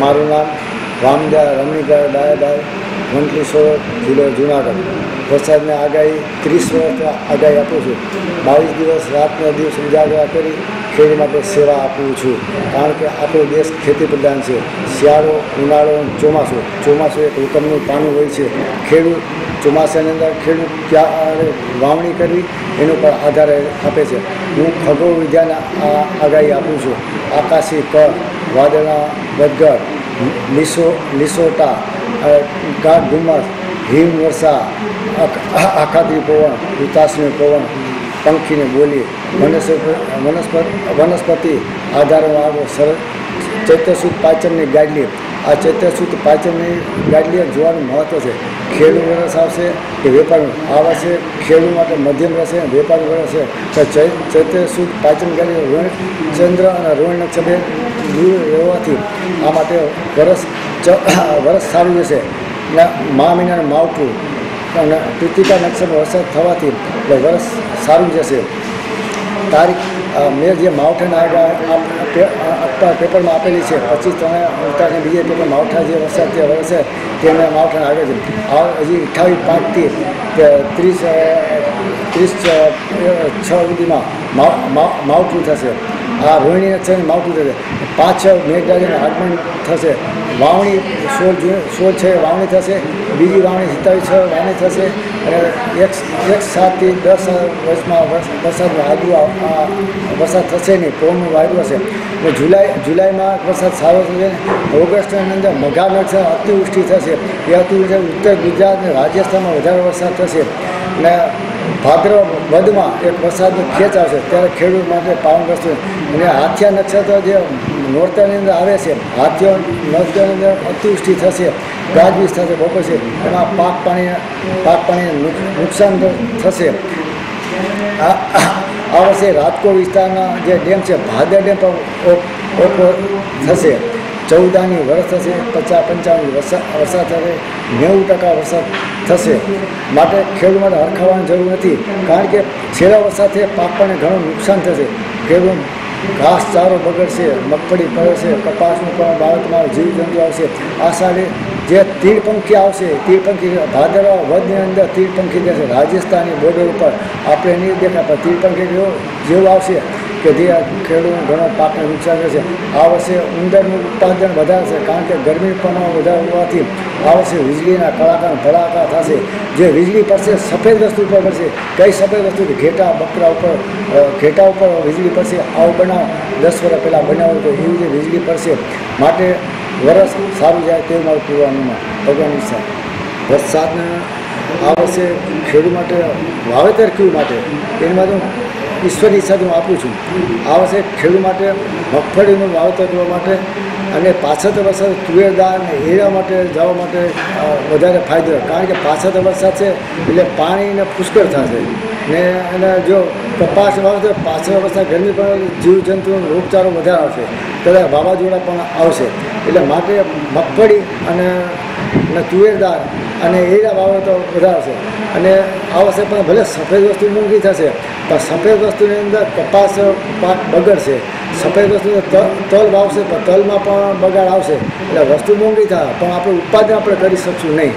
મારું નામ રામદા રમણીભાઈ ડાયાભાઈ વંટલી સોરઠ જિલ્લો જુનાગઢ. વરસાદની આગાહી ત્રીસ વર્ષ આગાહી આપું છું. બાવીસ દિવસ રાતનો દિવસ ઉજાગરા કરી ખેડૂત માટે સેવા આપું છું. કારણ કે આપણો દેશ ખેતી પ્રધાન છે. શિયાળો, ઉનાળો ચોમાસું. ચોમાસું એક હુકમનું પાણી હોય છે. ખેડૂત ચોમાસાની અંદર ખેડૂત ક્યારે વાવણી કરવી, એનો પણ આધાર આપે છે. હું ખગોળ વિદ્યાના આગાહી આપું છું. આકાશી કર, વાદળા બદગર લીસો, લીસોટા ગાઢ ધુમ્મસ, હિમ વર્ષા, આખ- આખાતી પવન ઉતાસની પવન, પંખીને બોલી વનસ્પતિ વનસ્પતિ આધારો આગો સરસ ચૈત્યસુદ પાચનની ગાડલી આ ચૈત્યસુદ પાચનની ગાડલી જોવાનું મહત્ત્વ છે. ખેડૂત વરસ આવશે કે વેપાર આ વર્ષે ખેડૂત માટે મધ્યમ રહેશે, વેપારી વરસ છે તો ચૈ- ચૈત્યસુદ પાચન ગાડી ચંદ્ર અને રોહિણ નક્ષત્રે દૂર રહેવાથી આ માટે વરસ વરસ સારું જશે ને મા મહિનાનું માવઠું અને કૃતિકા નક્ષત્ર વરસાદ થવાથી વરસ સારું જશે તારીખ મેં જે માવઠાના આગાહી આપ- પેપરમાં આપેલી છે, પચીસ ત્રણ ઉતારને બીજે પેપર માવઠા જે વરસાદ જે વરસે તે મેં માવઠાને આગળ છે આ હજી અઠ્ઠાવીસ પાંચથી ત્રીસ ત્રીસ છ સુધીમાં માવ- માવ- માવઠું થશે. આ રોહિણી ને માવઠું થશે. પાંચ છ મેઘરાજાનું આગમન થશે. વાવણી સોળ જૂન, સોળ છે વાવણી થશે. બીજી વાવણી સિત્તાવીસ છ વાવણી થશે. એક એક સાતથી દસ વર્ષમાં વરસાદ આગલું આ- વરસાદ થશે નહીં પવનનું વાયુ હશે. એટલે જુલાઈ, જુલાઈમાં વરસાદ સારો થશે, ઓગસ્ટની અંદર મઘા નક્ષત્ર અતિવૃષ્ટિ થશે. એ અતિવૃષ્ટિ ઉત્તર ગુજરાત અને રાજસ્થાનમાં વધારે વરસાદ થશે. અને ભાદ્રવ વધમાં એક વરસાદનો ખેંચ આવશે. ત્યારે ખેડૂત માટે પાવન કરશે અને હાથિયા નક્ષત્ર જે નોરતાની અંદર આવે છે હાથીઓ નક્ષત્રની અંદર અતિવૃષ્ટિ થશે, ગાજવીજ થશે, બપોર છે, એમાં પાક પાણી, પાક પાણીને નુકસાન થશે. આ વર્ષે રાજકોટ વિસ્તારના જે ડેમ છે, ભાદર ડેમ પણ થશે. ચૌદાની વરસ થશે, પચાસ, પંચાવન વરસાદ વરસાદ થશે, નેવું ટકા વરસાદ થશે. માટે ખેડૂત માટે હરખાવાની જરૂર નથી, કારણ કે છેલ્લા વરસાદથી પાકને ઘણું નુકસાન થશે. ખેડૂત ઘાસ ચારો બગડશે, મગફળી પડશે, કપાસનું પણ બાળકમાં જીવજંતુ આવશે. આ સાલે જે તીરપંખી આવશે તીરપંખી ભાદરવા વધની અંદર તીરપંખી જશે રાજસ્થાની બોર્ડર ઉપર આપણે નહીં તીડ જેવો જેવું આવશે. કે જે આ ખેડૂતનો ઘણો પાકને નુકસાન છે આ વર્ષે ઉંદરનું ઉત્પાદન વધારશે કારણ કે ગરમી પ્રમાણ વધારે હોવાથી આ વર્ષે વીજળીના કળાકાર ધડાકા થશે. જે વીજળી પડશે, સફેદ વસ્તુ ઉપર પડશે. કઈ સફેદ વસ્તુ? ઘેટા, બકરા ઉપર ઘેટા ઉપર વીજળી પડશે. આવું બનાવ દસ વર્ષ પહેલાં બનાવ્યું તો એવી જે વીજળી પડશે. માટે વરસ સારું જાય તેવું મારું પૂર્વાનુમાન ભગવાન ઈચ્છા. વરસાદના આ વર્ષે ખેડૂત માટે વાવેતર કેવું માટે? એની માટે ઈશ્વરની ઈચ્છાથી હું આપું છું. આ વર્ષે ખેડૂત માટે, મગફળીનું વાવેતર કરવા માટે અને પાછળ વરસાદ તુવેરદાર અને એરા માટે જવા માટે વધારે ફાયદો. કારણ કે પાછળ વરસાદ છે, એટલે પાણીને પુષ્કળ થશે. ને, અને જો કપાસ વાવશે, પાછળ વરસાદ ગરમી પણ જીવજંતુઓનો રોગચાળો વધારે આવશે. કદાચ વાવાઝોડા પણ આવશે. એટલે માટે મગફળી અને અને તુવેરદાર અને એરા બાબતો વધારશે અને આ વર્ષે પણ ભલે સફેદ વસ્તુ મોંઘી થશે, પણ સફેદ વસ્તુની અંદર કપાસ પાક બગડશે. સફેદ વસ્તુ તલ વાવશે, પણ તલમાં પણ બગાડ આવશે. એટલે વસ્તુ મોંઘી થાય, પણ આપણે ઉત્પાદન આપણે કરી શકશું નહીં.